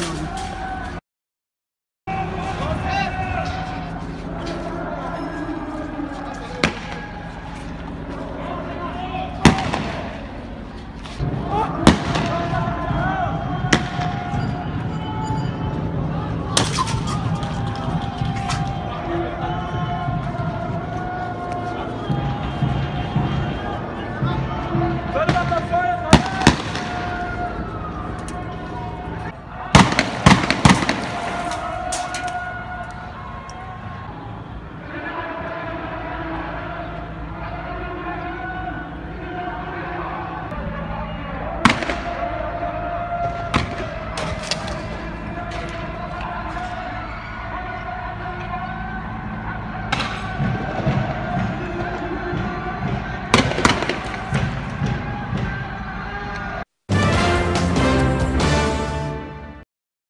Boom.